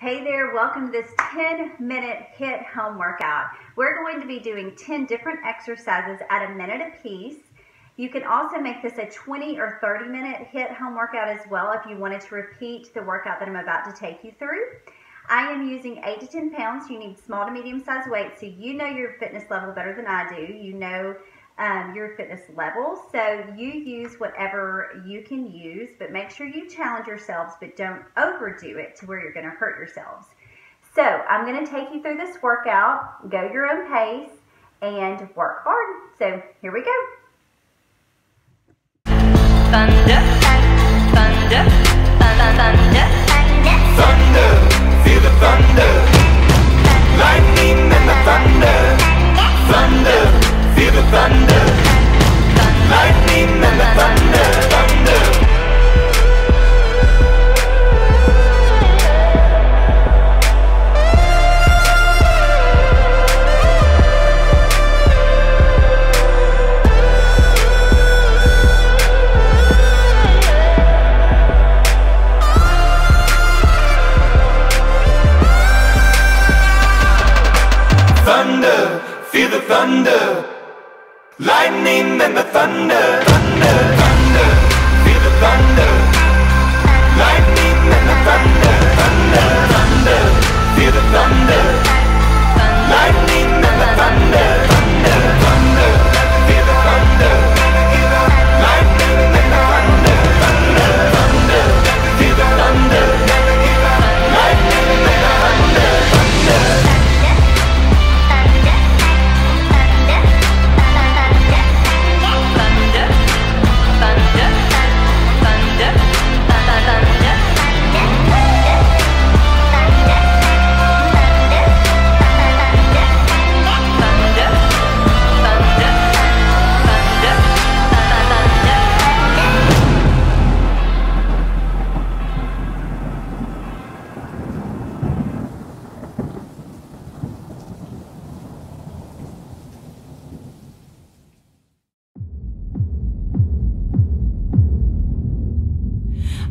Hey there, welcome to this 10 minute HIIT home workout. We're going to be doing 10 different exercises at a minute apiece. You can also make this a 20 or 30 minute HIIT home workout as well if you wanted to repeat the workout that I'm about to take you through. I am using 8 to 10 pounds. You need small to medium size weight so you know your fitness level better than I do. You know um, your fitness level. So you use whatever you can use, but make sure you challenge yourselves, but don't overdo it to where you're going to hurt yourselves. So I'm going to take you through this workout, go your own pace, and work hard. So here we go. Thunder,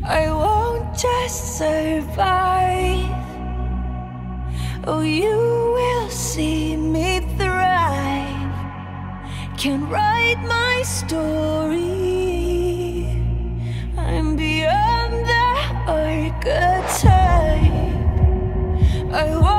I won't just survive. Oh, you will see me thrive. Can write my story. I'm beyond the archetype. I won't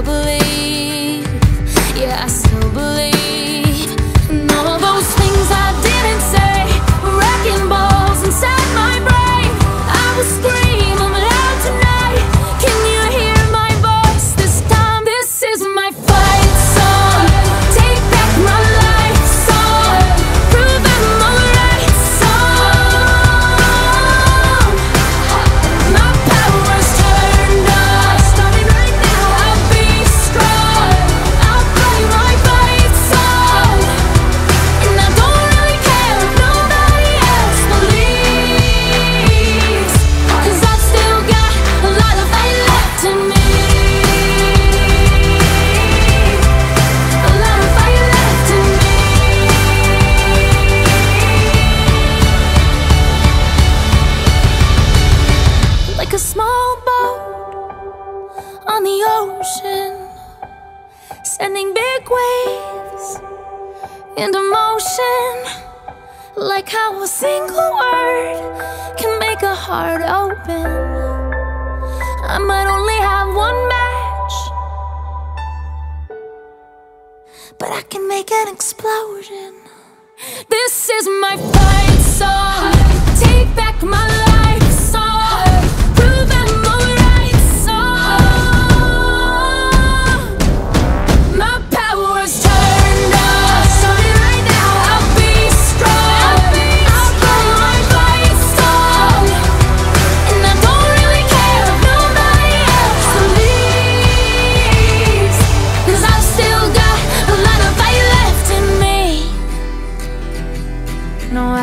still believe and emotion Like how a single word can make a heart open. I might only have one match But I can make an explosion. This is my fight song. Take back my life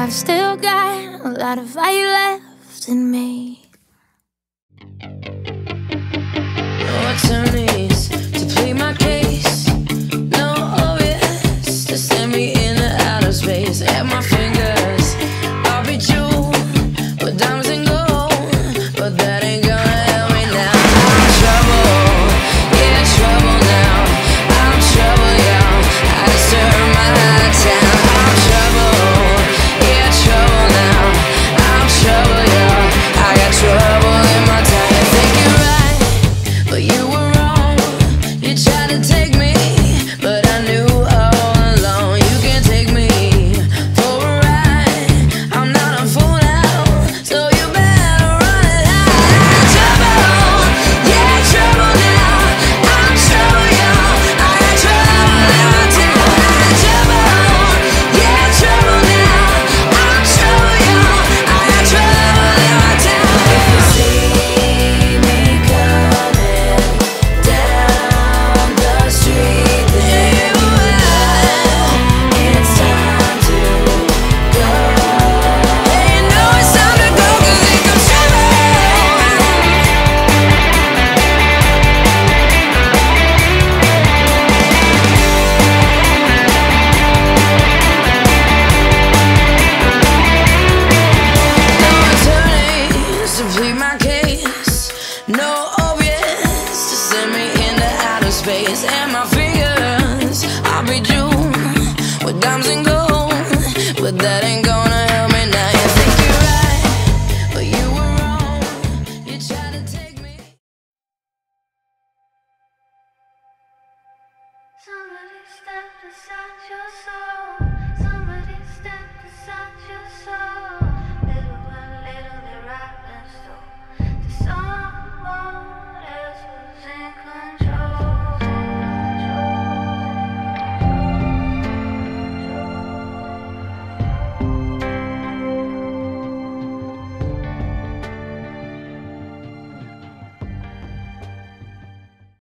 I've still got a lot of fight left in me. What's attorneys to plead my case? Every June with diamonds and gold, but that ain't gonna.